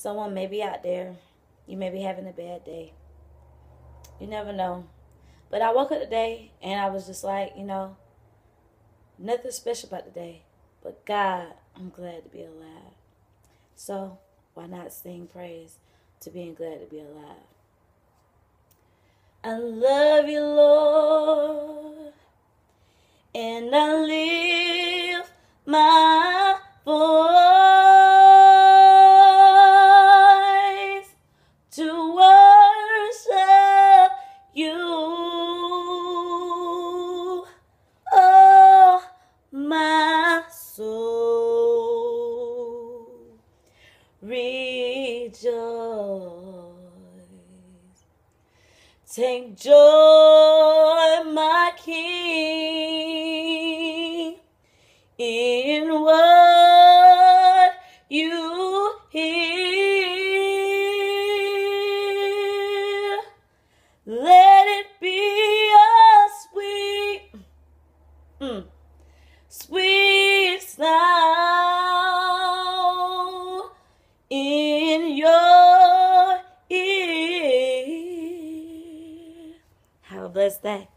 Someone may be out there. You may be having a bad day. You never know. But I woke up today and I was just like, you know, nothing special about the day. But God, I'm glad to be alive. So why not sing praise to being glad to be alive? I love you, Lord, and I to worship you. Oh, my soul, rejoice. Take joy, my King, in what you Let it be a sweet, mm, sweet sound in your ear. Have a blessed day.